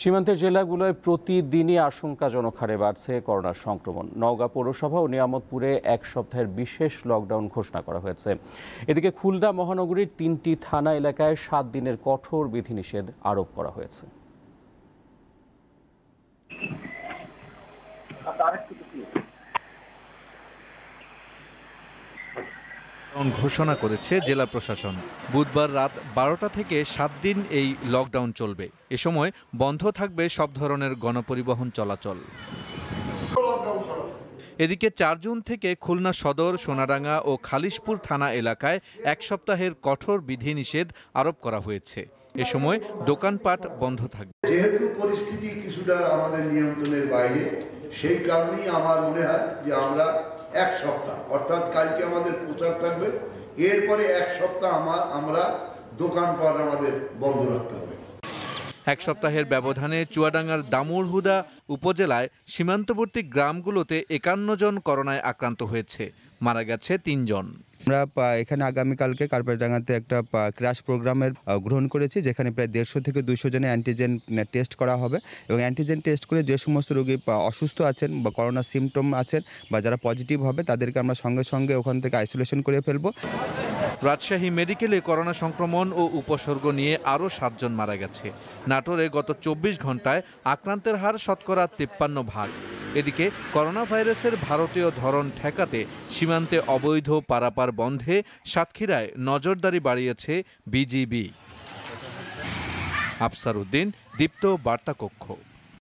সীমান্তের জেলাগুলোয় প্রতিদিনই আশঙ্কাজনক হারে বাড়ছে করোনা সংক্রমণ। নওগাঁ পৌরসভা ও নিয়ামতপুরে এক সপ্তাহের বিশেষ লকডাউন ঘোষণা করা হয়েছে। এদিকে খুলদা মহানগরীর তিনটি থানা এলাকায় সাত দিনের কঠোর বিধিনিষেধ আরোপ করা হয়েছে। লকডাউন ঘোষণা করেছে জেলা প্রশাসন। বুধবার রাত বারোটা থেকে সাত দিন এই লকডাউন চলবে। এ সময় বন্ধ থাকবে সব ধরনের গণপরিবহন চলাচল। এদিকে চার জুন থেকে খুলনা সদর, সোনাডাঙ্গা ও খালিশপুর থানা এলাকায় এক সপ্তাহের কঠোর বিধিনিষেধ আরোপ করা হয়েছে। এ সময় দোকানপাট বন্ধ থাকবে। যেহেতু পরিস্থিতি কিছুটা আমাদের নিয়ন্ত্রণের বাইরে সেই কারণেই আমার মনে হয় যে আমরা এক সপ্তাহ, অর্থাৎ কালকে আমাদের প্রচার থাকবে, এরপরে এক সপ্তাহ আমার আমরা দোকানপাট আমাদের বন্ধ রাখতে হবে। এক সপ্তাহের ব্যবধানে চুয়াডাঙ্গার দামুড়হুদা উপজেলায় সীমান্তবর্তী গ্রামগুলোতে একান্ন জন করোনায় আক্রান্ত হয়েছে। মারা গেছে তিনজন আমরা এখানে আগামীকালকে কার্পেটডাঙ্গাতে একটা ক্র্যাশ প্রোগ্রামের গ্রহণ করেছি, যেখানে প্রায় দেড়শো থেকে দুশো জনের অ্যান্টিজেন টেস্ট করা হবে। এবং অ্যান্টিজেন টেস্ট করে যে সমস্ত রোগী অসুস্থ আছেন বা করোনা সিমটম আছেন বা যারা পজিটিভ হবে, তাদেরকে আমরা সঙ্গে সঙ্গে ওখান থেকে আইসোলেশন করে ফেলব। রাজশাহী মেডিকেলে করোনা সংক্রমণ ও উপসর্গ নিয়ে আরও সাতজন মারা গেছে। নাটোরে গত চব্বিশ ঘন্টায় আক্রান্তের হার শতকরা তিপ্পান্ন ভাগ। এদিকে করোনা ভাইরাসের ভারতীয় ধরন ঠেকাতে সীমান্তে অবৈধ পারাপার বন্ধে সাতক্ষীরায় নজরদারি বাড়িয়েছে বিজিবি। আফসার উদ্দিন দীপ্ত বার্তা কক্ষ